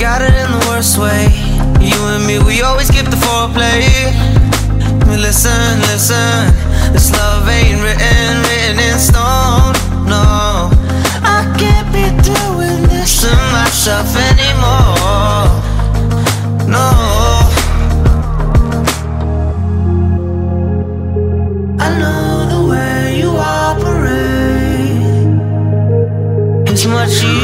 got it in the worst way. You and me, we always skip the foreplay. Listen, listen. This love ain't written, written in stone. No, I can't be doing this to myself anymore. No. I know the way you operate It's much easier.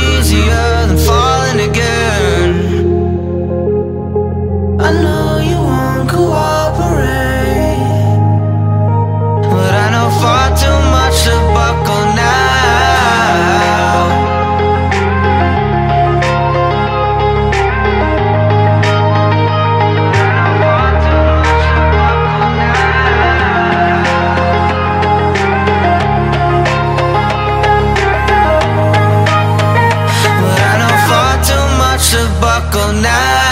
now